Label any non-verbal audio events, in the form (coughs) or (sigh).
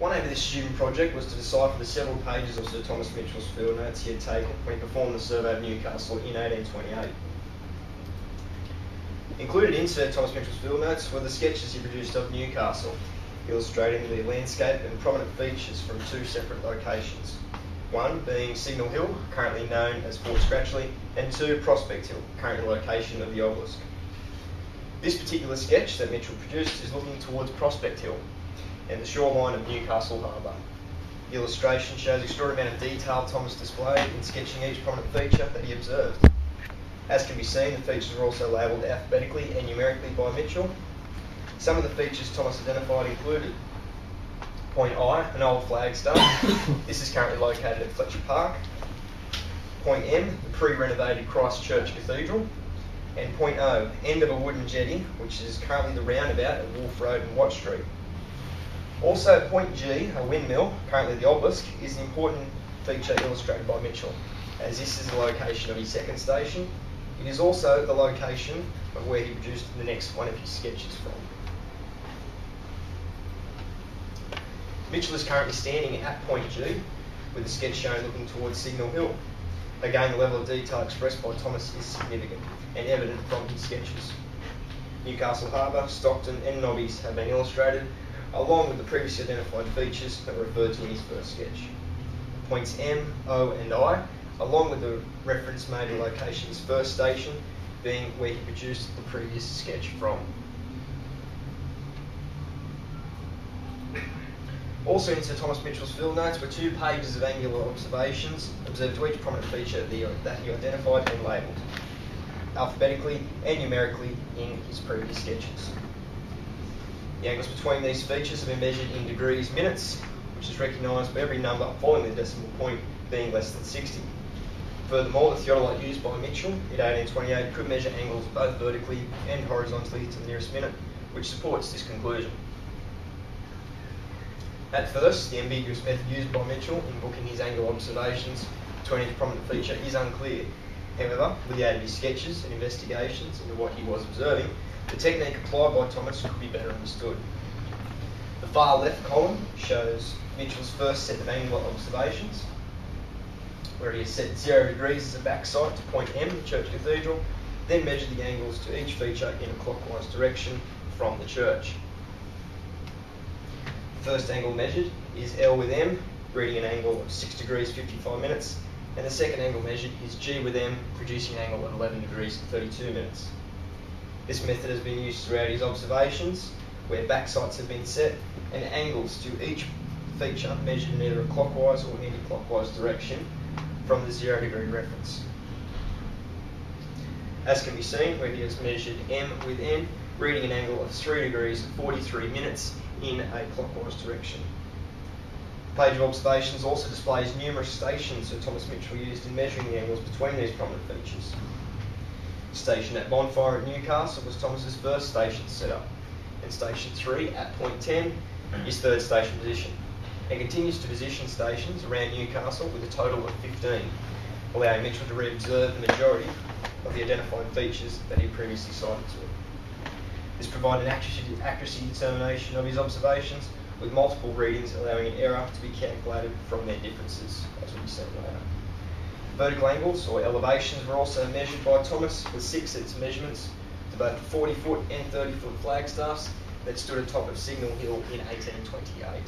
One aim of this student project was to decipher the several pages of Sir Thomas Mitchell's field notes he had taken when he performed the survey of Newcastle in 1828. Included in Sir Thomas Mitchell's field notes were the sketches he produced of Newcastle, illustrating the landscape and prominent features from two separate locations. One being Signal Hill, currently known as Fort Scratchley, and two, Prospect Hill, current location of the obelisk. This particular sketch that Mitchell produced is looking towards Prospect Hill, and the shoreline of Newcastle Harbour. The illustration shows extraordinary amount of detail Thomas displayed in sketching each prominent feature that he observed. As can be seen, the features are also labelled alphabetically and numerically by Mitchell. Some of the features Thomas identified included Point I, an old flagstaff. (coughs) this is currently located at Fletcher Park. Point M, the pre-renovated Christ Church Cathedral. And point O, end of a wooden jetty, which is currently the roundabout at Wharf Road and Watt Street. Also, point G, a windmill, currently the obelisk, is an important feature illustrated by Mitchell, as this is the location of his second station. It is also the location of where he produced the next one of his sketches from. Mitchell is currently standing at point G, with the sketch shown looking towards Signal Hill. Again, the level of detail expressed by Thomas is significant and evident from his sketches. Newcastle Harbour, Stockton and Nobbys have been illustrated along with the previously identified features that were referred to in his first sketch. Points M, O and I, along with the reference made to location's first station being where he produced the previous sketch from. Also in Sir Thomas Mitchell's field notes were two pages of angular observations observed to each prominent feature that he identified and labelled, alphabetically and numerically in his previous sketches. The angles between these features have been measured in degrees minutes, which is recognised by every number following the decimal point being less than 60. Furthermore, the theodolite used by Mitchell in 1828 could measure angles both vertically and horizontally to the nearest minute, which supports this conclusion. At first, the ambiguous method used by Mitchell in booking his angle observations between each prominent feature is unclear. However, with the aid of his sketches and investigations into what he was observing, the technique applied by Thomas could be better understood. The far left column shows Mitchell's first set of angular observations, where he has set zero degrees as a backsight to point M, the church cathedral, then measured the angles to each feature in a clockwise direction from the church. The first angle measured is L with M, reading an angle of 6 degrees 55 minutes, and the second angle measured is G with M, producing an angle of 11 degrees 32 minutes. This method has been used throughout his observations, where backsights have been set and angles to each feature measured in either a clockwise or anti-clockwise direction from the zero degree reference. As can be seen, where he has measured M with N, reading an angle of 3 degrees 43 minutes in a clockwise direction. The page of observations also displays numerous stations that Thomas Mitchell used in measuring the angles between these prominent features. Station at Bonfire at Newcastle was Thomas's first station set up, and Station 3 at Point 10 is third station position, and continues to position stations around Newcastle with a total of 15, allowing Mitchell to re-observe the majority of the identified features that he previously cited to. This provided accuracy, determination of his observations with multiple readings allowing an error to be calculated from their differences, as will be later. Vertical angles or elevations were also measured by Thomas with six sets of measurements to both the 40 foot and 30 foot flagstaffs that stood atop of Signal Hill in 1828.